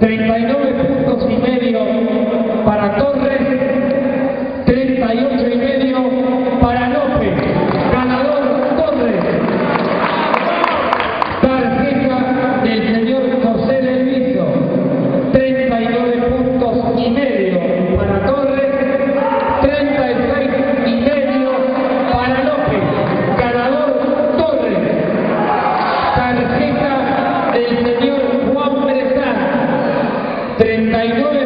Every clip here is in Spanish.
39 traidore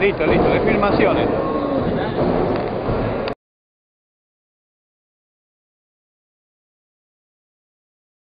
Listo, listo, de filmaciones.